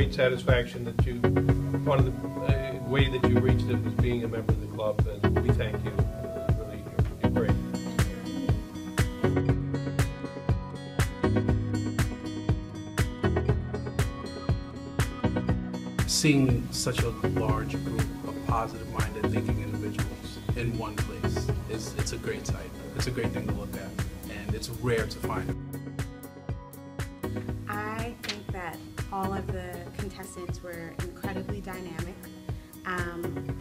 great satisfaction that you, part of the uh, way that you reached it was being a member of the club, and we thank you. Really, great. seeing such a large group of positive-minded thinking individuals in one place is it's a great sight. It's a great thing to look at, and it's rare to find. All of the contestants were incredibly dynamic. Um,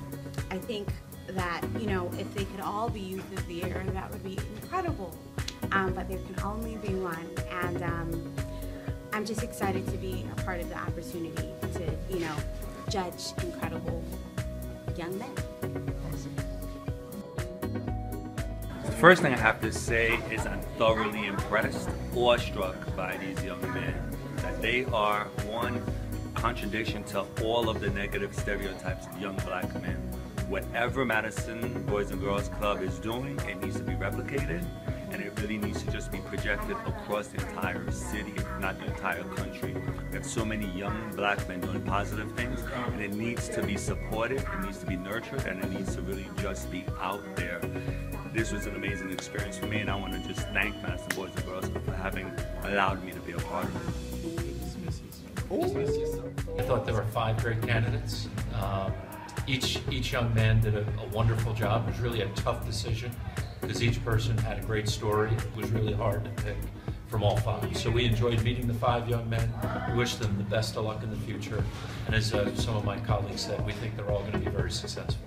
I think that, you know, if they could all be Youth of the Year, that would be incredible. Um, but there can only be one. And um, I'm just excited to be a part of the opportunity to, you know, judge incredible young men. The first thing I have to say is I'm thoroughly impressed, awestruck by these young men. They are one contradiction to all of the negative stereotypes of young black men. Whatever Madison Boys and Girls Club is doing, it needs to be replicated, and it really needs to just be projected across the entire city, if not the entire country. We have so many young black men doing positive things, and it needs to be supported, it needs to be nurtured, and it needs to really just be out there. This was an amazing experience for me, and I want to just thank Madison Boys and Girls Club for having allowed me to be a part of it. I thought there were five great candidates. Um, each each young man did a, a wonderful job. It was really a tough decision because each person had a great story. It was really hard to pick from all five. So we enjoyed meeting the five young men. We wish them the best of luck in the future. And as uh, some of my colleagues said, we think they're all going to be very successful.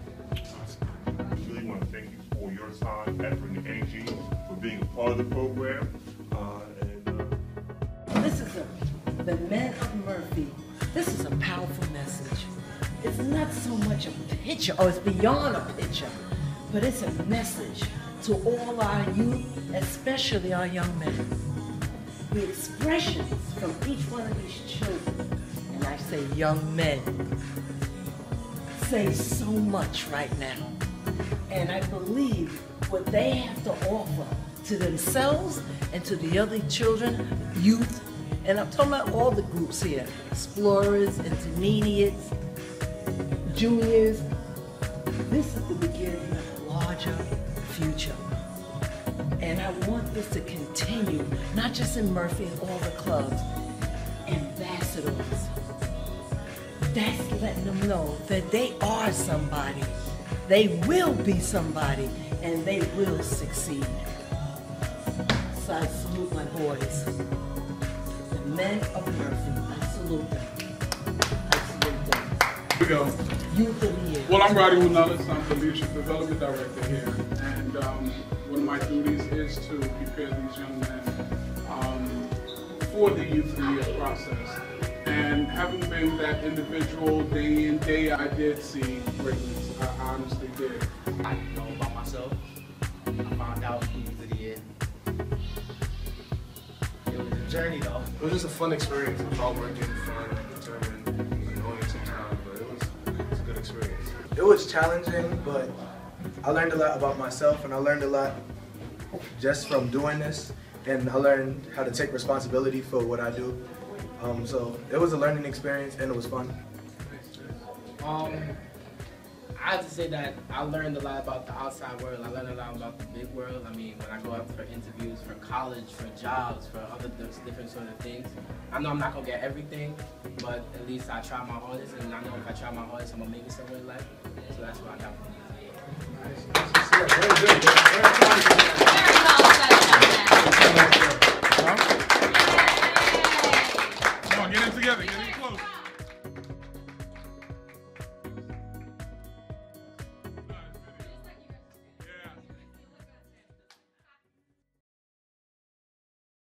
I really want to thank you for your time, effort, and energy for being a part of the program. The men of Murphy. This is a powerful message. It's not so much a picture, or it's beyond a picture, but it's a message to all our youth, especially our young men. The expressions from each one of these children, and I say young men, say so much right now. And I believe what they have to offer to themselves and to the other children, youth, and I'm talking about all the groups here, explorers, intermediates, juniors. This is the beginning of a larger future. And I want this to continue, not just in Murphy and all the clubs, ambassadors. That's letting them know that they are somebody. They will be somebody and they will succeed. So I salute my boys. The men of Murphy, I salute them. I salute them. Here we go. Youth of the year. Well, I'm Roddy Winellis. I'm the Leadership Development Director here. And um, one of my duties is to prepare these young men um, for the Youth of the Year process. And having been that individual day in, day out, I did see greatness. I honestly did. I didn't know about myself. I found out who journey though. It was just a fun experience. It was hardworking, fun, determined, annoying sometimes, but it was, it was a good experience. It was challenging, but I learned a lot about myself, and I learned a lot just from doing this, and I learned how to take responsibility for what I do. Um, so it was a learning experience, and it was fun. Um, I have to say that I learned a lot about the outside world. I learned a lot about the big world. I mean, when I go out for interviews, for college, for jobs, for other different sort of things, I know I'm not gonna get everything, but at least I try my hardest, and I know if I try my hardest, I'm gonna make it somewhere in life. So that's what I got you. Very good. Very talented.